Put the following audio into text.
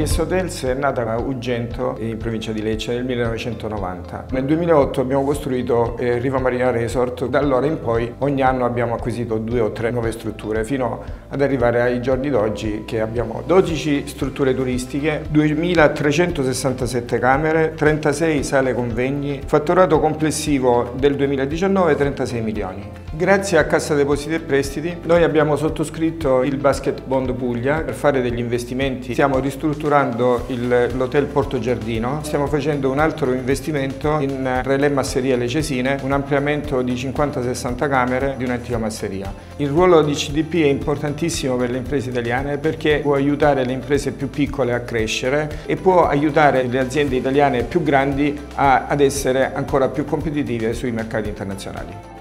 DS Hotels è nata a Ugento, in provincia di Lecce, nel 1990. Nel 2008 abbiamo costruito eh, Riva Marina Resort, da allora in poi ogni anno abbiamo acquisito due o tre nuove strutture, fino ad arrivare ai giorni d'oggi che abbiamo 12 strutture turistiche, 2367 camere, 36 sale convegni, fatturato complessivo del 2019 36 milioni. Grazie a Cassa Depositi e Prestiti noi abbiamo sottoscritto il Basket Bond Puglia per fare degli investimenti. Stiamo ristrutturando l'Hotel Porto Giardino, stiamo facendo un altro investimento in Relè Masseria Lecesine, un ampliamento di 50-60 camere di un'antica masseria. Il ruolo di CDP è importantissimo per le imprese italiane perché può aiutare le imprese più piccole a crescere e può aiutare le aziende italiane più grandi a, ad essere ancora più competitive sui mercati internazionali.